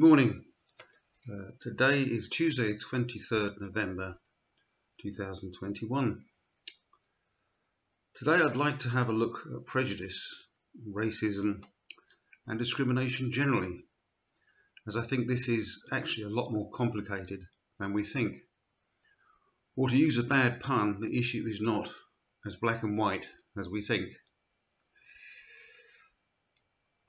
Good morning. Uh, today is Tuesday, 23rd November 2021. Today I'd like to have a look at prejudice, racism and discrimination generally, as I think this is actually a lot more complicated than we think. Or to use a bad pun, the issue is not as black and white as we think.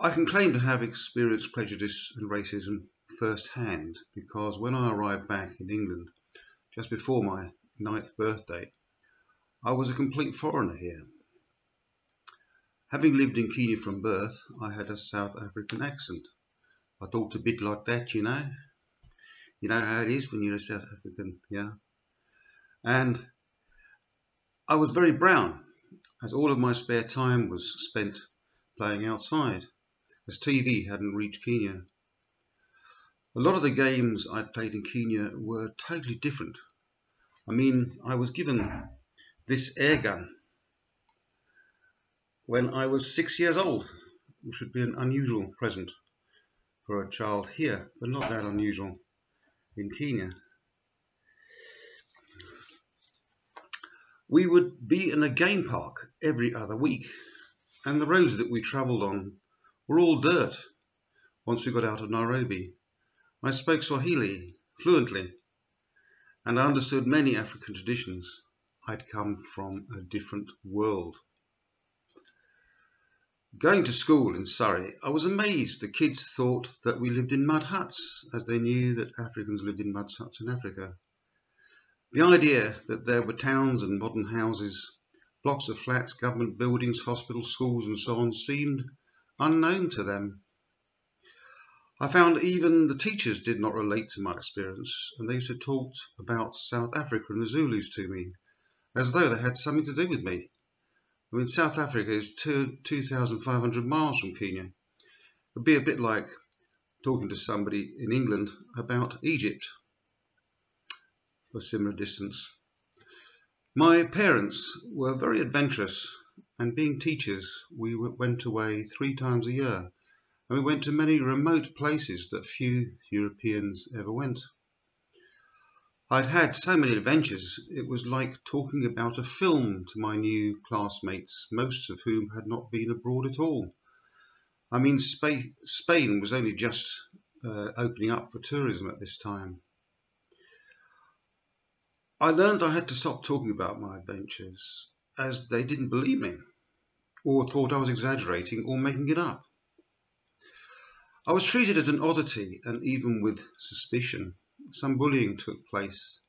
I can claim to have experienced prejudice and racism firsthand because when I arrived back in England just before my ninth birthday, I was a complete foreigner here. Having lived in Kenya from birth, I had a South African accent. I talked a bit like that, you know. You know how it is when you're a South African, yeah. And I was very brown, as all of my spare time was spent playing outside as TV hadn't reached Kenya. A lot of the games I'd played in Kenya were totally different. I mean, I was given this air gun when I was six years old, which would be an unusual present for a child here, but not that unusual in Kenya. We would be in a game park every other week, and the roads that we travelled on were all dirt once we got out of Nairobi. I spoke Swahili fluently, and I understood many African traditions. I'd come from a different world. Going to school in Surrey, I was amazed the kids thought that we lived in mud huts, as they knew that Africans lived in mud huts in Africa. The idea that there were towns and modern houses, blocks of flats, government buildings, hospitals, schools, and so on seemed unknown to them. I found even the teachers did not relate to my experience, and they used to talk about South Africa and the Zulus to me, as though they had something to do with me. I mean, South Africa is 2,500 miles from Kenya. It would be a bit like talking to somebody in England about Egypt a similar distance. My parents were very adventurous and being teachers, we went away three times a year, and we went to many remote places that few Europeans ever went. I'd had so many adventures, it was like talking about a film to my new classmates, most of whom had not been abroad at all. I mean, Spain was only just uh, opening up for tourism at this time. I learned I had to stop talking about my adventures, as they didn't believe me or thought I was exaggerating or making it up. I was treated as an oddity and even with suspicion. Some bullying took place,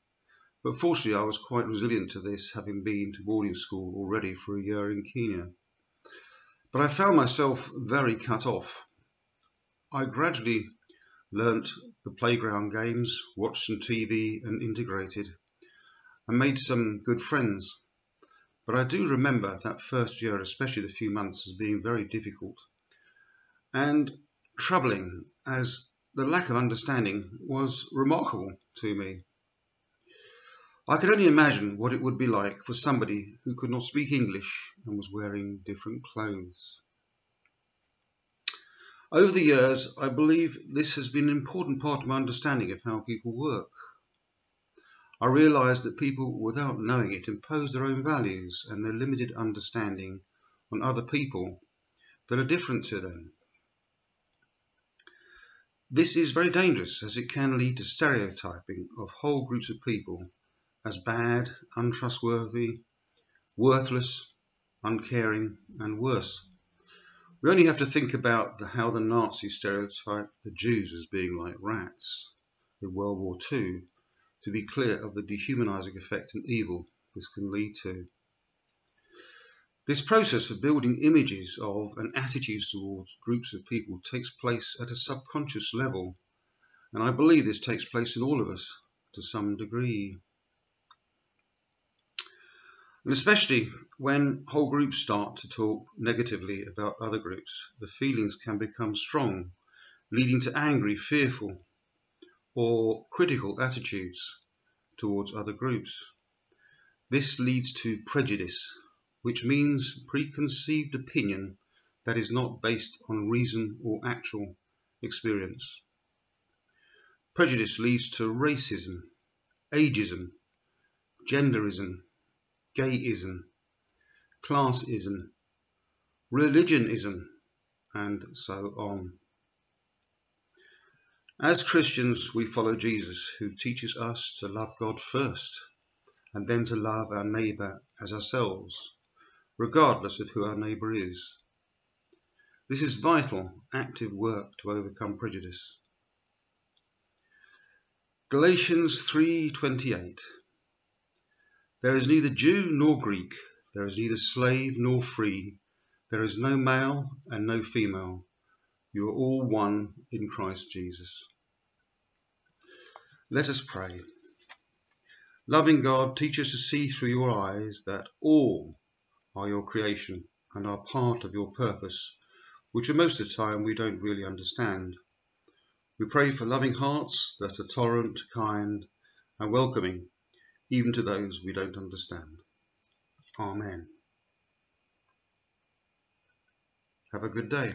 but fortunately I was quite resilient to this, having been to boarding school already for a year in Kenya. But I found myself very cut off. I gradually learnt the playground games, watched some TV and integrated, and made some good friends. But I do remember that first year, especially the few months, as being very difficult and troubling, as the lack of understanding was remarkable to me. I could only imagine what it would be like for somebody who could not speak English and was wearing different clothes. Over the years, I believe this has been an important part of my understanding of how people work. I realised that people, without knowing it, impose their own values and their limited understanding on other people that are different to them. This is very dangerous as it can lead to stereotyping of whole groups of people as bad, untrustworthy, worthless, uncaring, and worse. We only have to think about the, how the Nazis stereotyped the Jews as being like rats in World War II to be clear of the dehumanizing effect and evil this can lead to. This process of building images of and attitudes towards groups of people takes place at a subconscious level, and I believe this takes place in all of us to some degree. And especially when whole groups start to talk negatively about other groups, the feelings can become strong, leading to angry, fearful, or critical attitudes towards other groups. This leads to prejudice, which means preconceived opinion that is not based on reason or actual experience. Prejudice leads to racism, ageism, genderism, gayism, classism, religionism, and so on. As Christians, we follow Jesus, who teaches us to love God first and then to love our neighbour as ourselves, regardless of who our neighbour is. This is vital, active work to overcome prejudice. Galatians 3:28 There is neither Jew nor Greek, there is neither slave nor free, there is no male and no female you are all one in Christ Jesus. Let us pray. Loving God, teach us to see through your eyes that all are your creation and are part of your purpose, which most of the time we don't really understand. We pray for loving hearts that are tolerant, kind, and welcoming, even to those we don't understand. Amen. Have a good day.